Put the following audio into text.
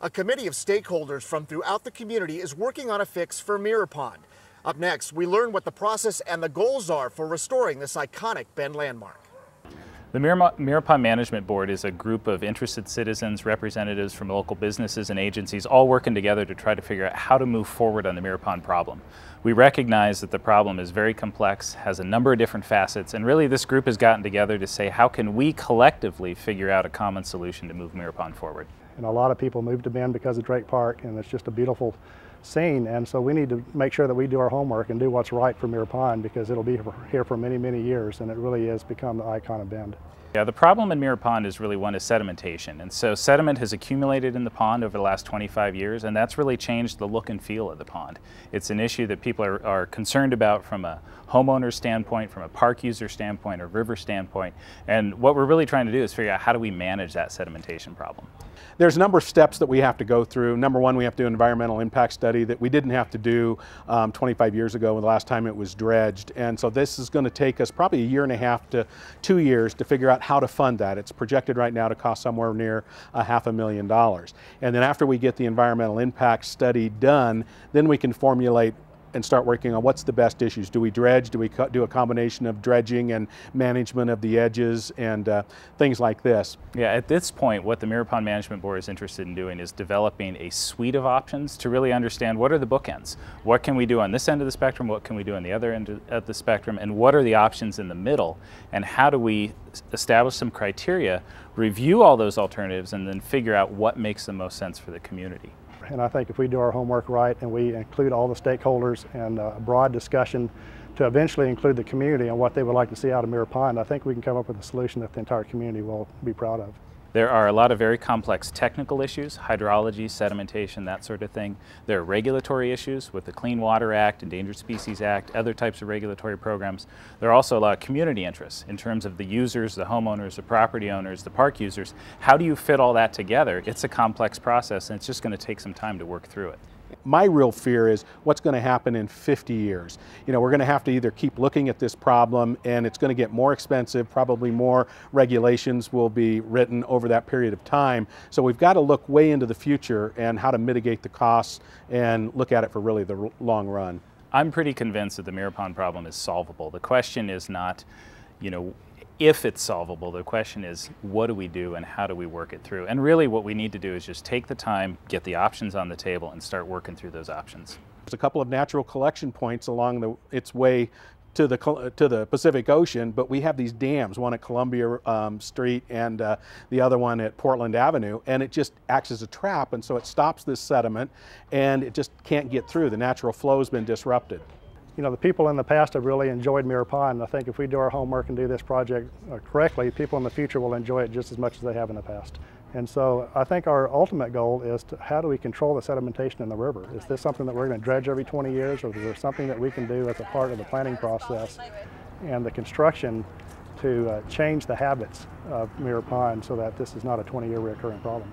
A committee of stakeholders from throughout the community is working on a fix for Mirror Pond. Up next, we learn what the process and the goals are for restoring this iconic Bend landmark. The Mirror Pond Management Board is a group of interested citizens, representatives from local businesses and agencies, all working together to try to figure out how to move forward on the Mirror Pond problem. We recognize that the problem is very complex, has a number of different facets, and really this group has gotten together to say how can we collectively figure out a common solution to move Mirror Pond forward. And a lot of people move to Bend because of Drake Park, and it's just a beautiful scene. And so we need to make sure that we do our homework and do what's right for Mirror Pond because it'll be here for many, many years, and it really has become the icon of Bend. Yeah, the problem in Mirror Pond is really one is sedimentation. And so sediment has accumulated in the pond over the last 25 years, and that's really changed the look and feel of the pond. It's an issue that people are, are concerned about from a homeowner standpoint, from a park user standpoint, or river standpoint. And what we're really trying to do is figure out how do we manage that sedimentation problem. There's a number of steps that we have to go through. Number one, we have to do an environmental impact study that we didn't have to do um, 25 years ago when the last time it was dredged. And so this is going to take us probably a year and a half to two years to figure out how to fund that. It's projected right now to cost somewhere near a half a million dollars. And then after we get the environmental impact study done, then we can formulate and start working on what's the best issues. Do we dredge? Do we do a combination of dredging and management of the edges and uh, things like this? Yeah, at this point, what the Mirror Pond Management Board is interested in doing is developing a suite of options to really understand what are the bookends. What can we do on this end of the spectrum? What can we do on the other end of the spectrum? And what are the options in the middle? And how do we establish some criteria, review all those alternatives, and then figure out what makes the most sense for the community? And I think if we do our homework right and we include all the stakeholders and uh, a broad discussion to eventually include the community on what they would like to see out of Mirror Pond, I think we can come up with a solution that the entire community will be proud of. There are a lot of very complex technical issues, hydrology, sedimentation, that sort of thing. There are regulatory issues with the Clean Water Act, Endangered Species Act, other types of regulatory programs. There are also a lot of community interests in terms of the users, the homeowners, the property owners, the park users. How do you fit all that together? It's a complex process and it's just going to take some time to work through it my real fear is what's going to happen in 50 years. You know, we're going to have to either keep looking at this problem and it's going to get more expensive, probably more regulations will be written over that period of time. So we've got to look way into the future and how to mitigate the costs and look at it for really the long run. I'm pretty convinced that the Mirror Pond problem is solvable. The question is not, you know, if it's solvable, the question is what do we do and how do we work it through? And really what we need to do is just take the time, get the options on the table and start working through those options. There's a couple of natural collection points along the, its way to the to the Pacific Ocean, but we have these dams, one at Columbia um, Street and uh, the other one at Portland Avenue, and it just acts as a trap, and so it stops this sediment, and it just can't get through. The natural flow has been disrupted you know, the people in the past have really enjoyed Mirror Pond. I think if we do our homework and do this project uh, correctly, people in the future will enjoy it just as much as they have in the past. And so I think our ultimate goal is to how do we control the sedimentation in the river? Is this something that we're going to dredge every 20 years or is there something that we can do as a part of the planning process and the construction to uh, change the habits of Mirror Pond so that this is not a 20 year recurring problem?